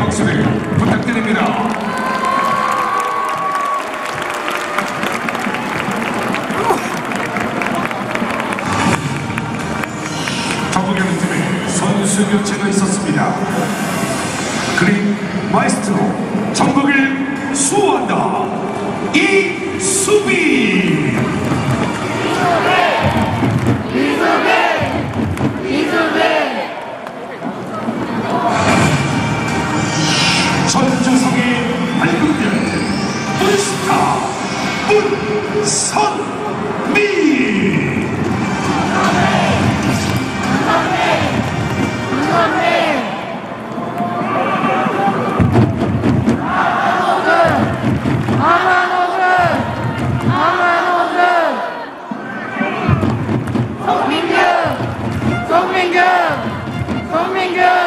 박수를 부탁드립니다. 정국영팀의 선수 교체가 있었습니다. 그린 마이스트로 전국을 수호한다 이 수비 문선미 성민경! 성민경!